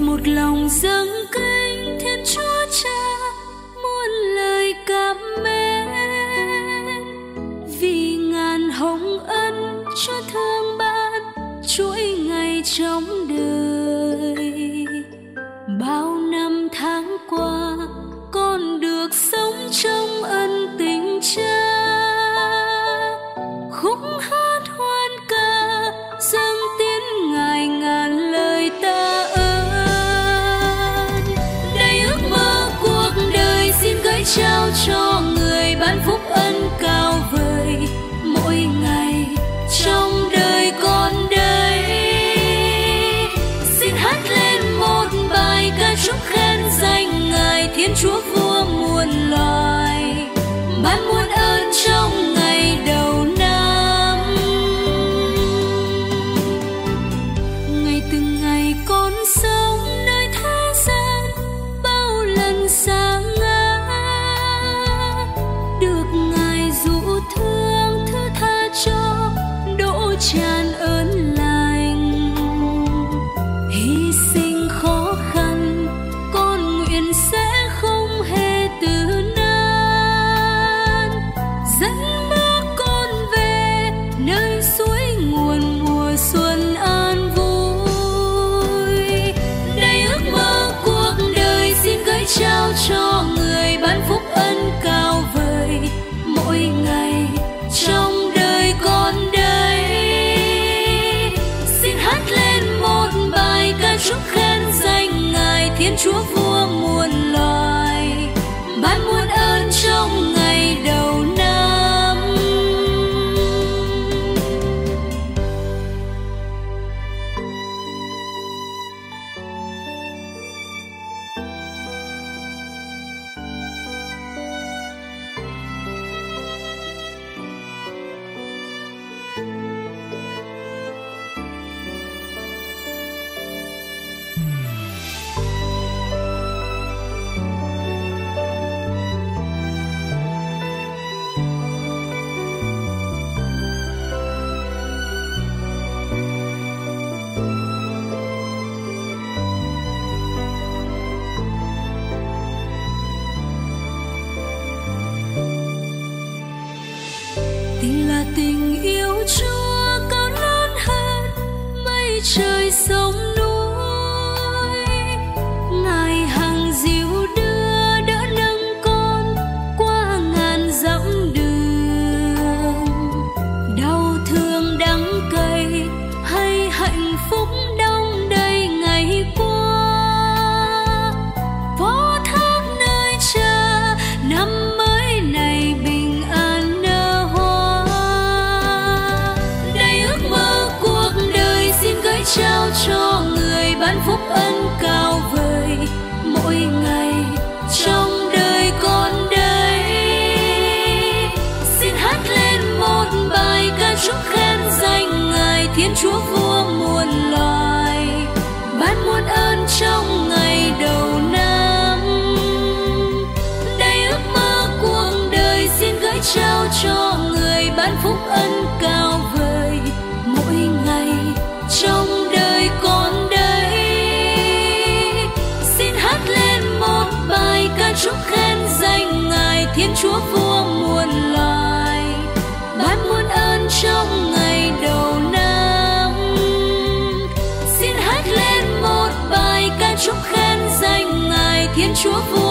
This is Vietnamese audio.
một lòng dâng 祝福 tình yêu chúa cao lớn hơn mây trời sâu phúc ân cao vời mỗi ngày trong đời con đây. Xin hát lên một bài ca chúc khen danh ngài thiên chúa vui chúa vua muôn loài, ban muôn ơn trong ngày đầu năm. Xin hát lên một bài ca chúc khen danh ngài, thiên chúa vua